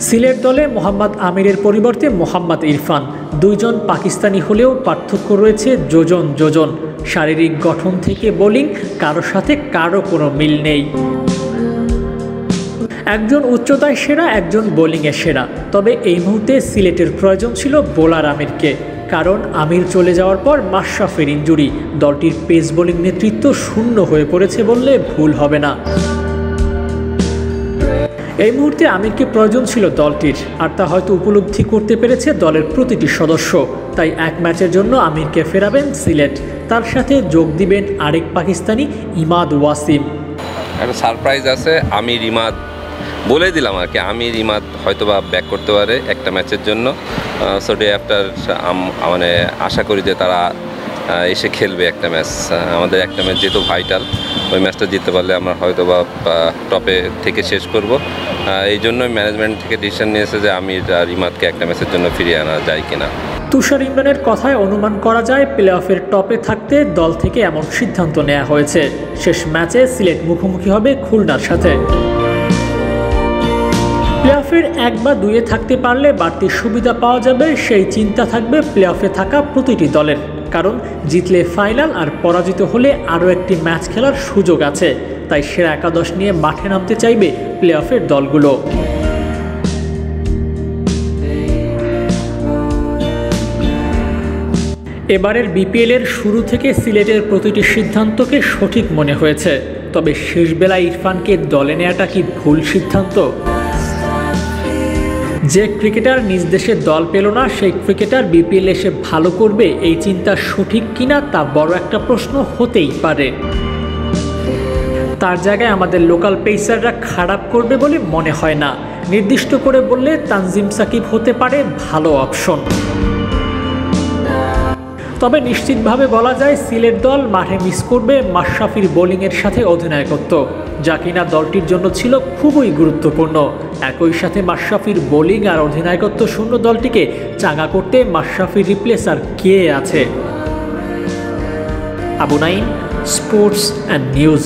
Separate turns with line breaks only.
সিলেট দলে মোহাম্মদ আমিরের পরিবর্তে মোহাম্মদ ইরফান। দুইজন পাকিস্তানি হলেও পার্থক্য রয়েছে যোজন যোজন। শারীরিক গঠন থেকে বোলিং, কারও সাথে কারও কোনো মিল নেই। একজন উচ্চতায় সেরা, একজন বোলিংয়ে সেরা। তবে এই মুহূর্তে সিলেটের প্রয়োজন ছিল বোলার আমিরকে। কারণ আমির চলে যাওয়ার পর মাশরাফের ইঞ্জুরি। দলটির পেস বোলিং নেতৃত্ব শূন্য হয়ে পড়েছে বললে ভুল হবে না। এই মুহূর্তে আমিরকে প্রয়োজন ছিল দলটির, আর তা হয়তো উপলব্ধি করতে পেরেছে দলের প্রতিটি সদস্য। তাই এক ম্যাচের জন্য আমিরকে ফেরাবেন সিলেট। তার সাথে যোগ দিবেন আরেক পাকিস্তানি, ইমাদ ওয়াসিম।
একটা সারপ্রাইজ আছে, আমির ইমাদ। বলে দিলাম আর কি আমি রিমাদ হয়তো বা ব্যাক করতে পারে একটা ম্যাচের জন্য। সো ডে আফটার মানে আশা করি যে তারা এসে খেলবে একটা ম্যাচ। আমাদের একটা ম্যাচ যেহেতু ভাইটাল ওই ম্যাচটা জিততে পারলে আমরা হয়তো বা টপে থেকে শেষ করব। এই জন্য ম্যানেজমেন্ট থেকে ডিসিশন নিয়েছে যে আমি রিমাদকে একটা ম্যাচের জন্য ফিরিয়ে আনা যায় কিনা।
তুষার ইমরানের কথায় অনুমান করা যায় প্লে অফের টপে থাকতে দল থেকে এমন সিদ্ধান্ত নেওয়া হয়েছে। শেষ ম্যাচে সিলেট মুখোমুখি হবে খুলনার সাথে। প্লে অফের এক বা দুইয়ে থাকতে পারলে বাড়তি সুবিধা পাওয়া যাবে, সেই চিন্তা থাকবে প্লে অফে থাকা প্রতিটি দলের। কারণ জিতলে ফাইনাল আর পরাজিত হলে আরও একটি ম্যাচ খেলার সুযোগ আছে। তাই সেরা একাদশ নিয়ে মাঠে নামতে চাইবে প্লে অফের দলগুলো। এবারের বিপিএলের শুরু থেকে সিলেটের প্রতিটি সিদ্ধান্তকে সঠিক মনে হয়েছে। তবে শেষবেলা ইরফানকে দলে নেওয়াটা কি ভুল সিদ্ধান্ত? যে ক্রিকেটার নিজ দেশে দল পেল না, সেই ক্রিকেটার বিপিএল এসে ভালো করবে এই চিন্তা সঠিক কিনা তা বড় একটা প্রশ্ন হতেই পারে। তার জায়গায় আমাদের লোকাল পেসাররা খারাপ করবে বলে মনে হয় না। নির্দিষ্ট করে বললে তানজিম সাকিব হতে পারে ভালো অপশন। তবে নিশ্চিতভাবে বলা যায় সিলেট দল মাঠে মিস করবে মাশরাফির বোলিংয়ের সাথে অধিনায়কত্ব, যা কিনা দলটির জন্য ছিল খুবই গুরুত্বপূর্ণ। একই সাথে মাশরাফির বোলিং আর অধিনায়কত্ব শূন্য দলটিকে চাঙা করতে মাশরাফির রিপ্লেসার কে আছে? Abu nine sports and news.